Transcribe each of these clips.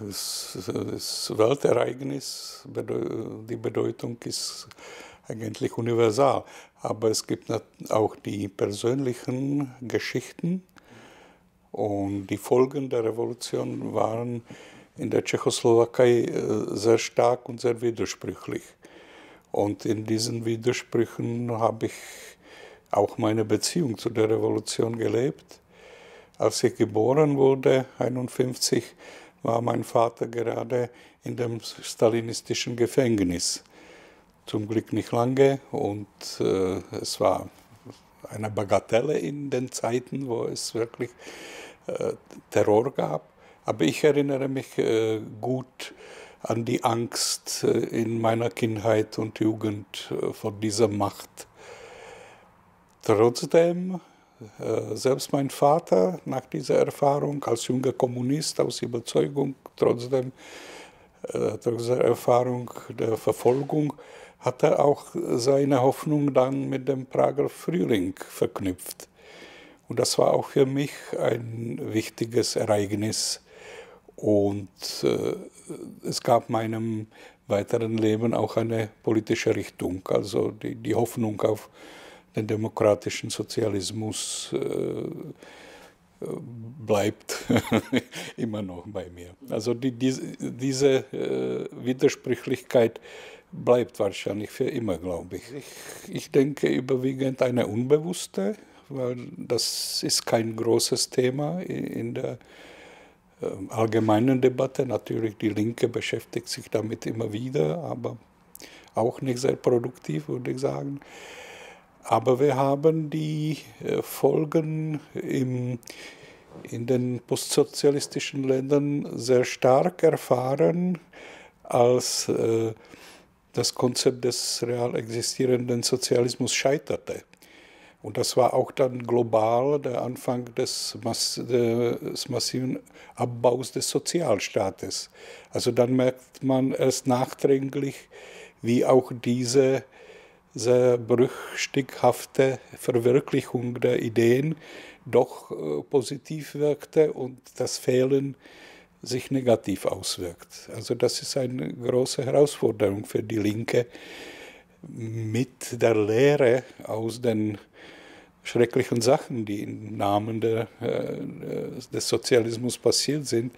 das, Weltereignis, die Bedeutung ist eigentlich universal. Aber es gibt auch die persönlichen Geschichten und die Folgen der Revolution waren in der Tschechoslowakei äh, sehr stark und sehr widersprüchlich. Und in diesen Widersprüchen habe ich auch meine Beziehung zu der Revolution gelebt. Als ich geboren wurde, 1951, war mein Vater gerade in dem stalinistischen Gefängnis. Zum Glück nicht lange und äh, es war eine Bagatelle in den Zeiten, wo es wirklich äh, Terror gab. Aber ich erinnere mich äh, gut an die Angst äh, in meiner Kindheit und Jugend äh, vor dieser Macht. Trotzdem, selbst mein Vater nach dieser Erfahrung als junger Kommunist aus Überzeugung, trotzdem äh, trotz der Erfahrung der Verfolgung, hat er auch seine Hoffnung dann mit dem Prager Frühling verknüpft. Und das war auch für mich ein wichtiges Ereignis. Und äh, es gab meinem weiteren Leben auch eine politische Richtung, also die, die Hoffnung auf den demokratischen Sozialismus äh, bleibt immer noch bei mir. Also die, die, diese äh, Widersprüchlichkeit bleibt wahrscheinlich für immer, glaube ich. ich. Ich denke überwiegend eine unbewusste, weil das ist kein großes Thema in der äh, allgemeinen Debatte. Natürlich die Linke beschäftigt sich damit immer wieder, aber auch nicht sehr produktiv, würde ich sagen. Aber wir haben die äh, Folgen im, in den postsozialistischen Ländern sehr stark erfahren, als äh, das Konzept des real existierenden Sozialismus scheiterte. Und das war auch dann global der Anfang des, Mass des massiven Abbaus des Sozialstaates. Also dann merkt man erst nachträglich, wie auch diese sehr brüchstighafte Verwirklichung der Ideen doch äh, positiv wirkte und das Fehlen sich negativ auswirkt. Also das ist eine große Herausforderung für die Linke, mit der Lehre aus den schrecklichen Sachen, die im Namen der, äh, des Sozialismus passiert sind,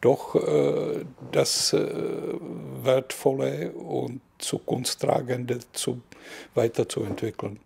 doch äh, das Wertvolle und Zukunftstragende zu, weiterzuentwickeln.